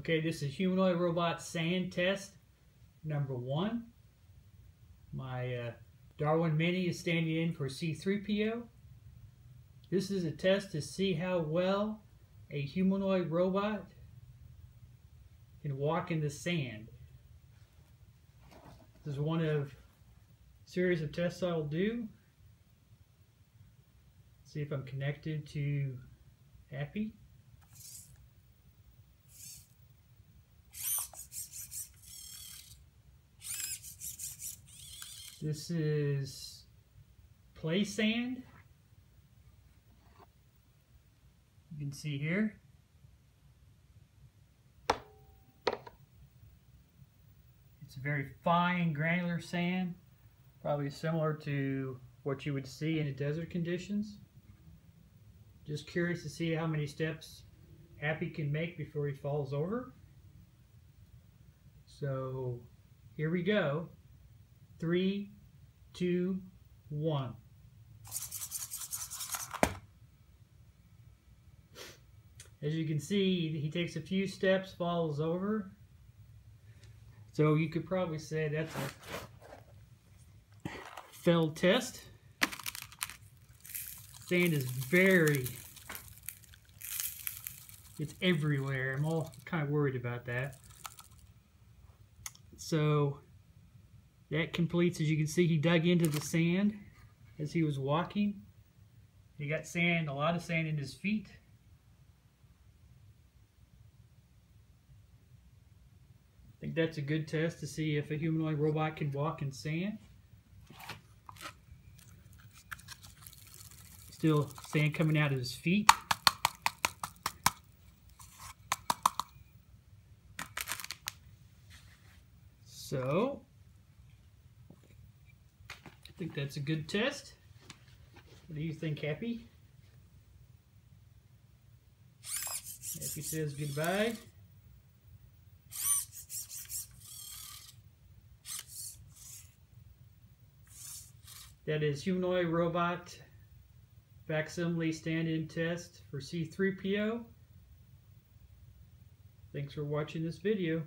Okay, this is humanoid robot sand test number one. My uh, Darwin Mini is standing in for C3PO. This is a test to see how well a humanoid robot can walk in the sand. This is one of series of tests I'll do. See if I'm connected to Happy. This is play sand. You can see here. It's a very fine granular sand, probably similar to what you would see in the desert conditions. Just curious to see how many steps Happy can make before he falls over. So here we go. Three, two, one. As you can see, he takes a few steps, falls over. So you could probably say that's a failed test. Sand is very, it's everywhere. I'm all kind of worried about that. So that completes, as you can see, he dug into the sand as he was walking. He got sand, a lot of sand in his feet. I think that's a good test to see if a humanoid robot can walk in sand. Still sand coming out of his feet. So, think that's a good test. What do you think, Happy? Happy says goodbye. That is humanoid robot facsimile stand-in test for C3PO. Thanks for watching this video.